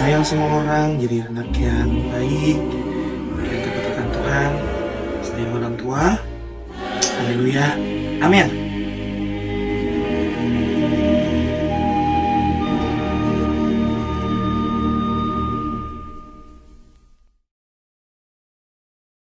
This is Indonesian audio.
sayang semua orang, jadi anak yang baik, yang takut Tuhan, sayang orang tua. Haleluya. Amin.